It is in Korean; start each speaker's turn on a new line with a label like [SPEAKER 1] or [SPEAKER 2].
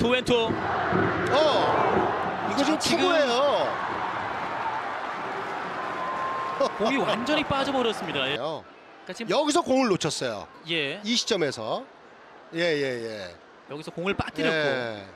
[SPEAKER 1] 투앤투
[SPEAKER 2] 어, 이거 지금
[SPEAKER 1] 지금-
[SPEAKER 2] 투구예요.
[SPEAKER 1] 공이 완전히 빠져버렸습니다. 예.
[SPEAKER 2] 어.
[SPEAKER 1] 그러니까 지금
[SPEAKER 2] 여기서 공을 놓쳤어요.
[SPEAKER 1] 예
[SPEAKER 2] 이 시점에서. 예, 예, 예.
[SPEAKER 1] 여기서 공을 빠뜨렸고
[SPEAKER 2] 예.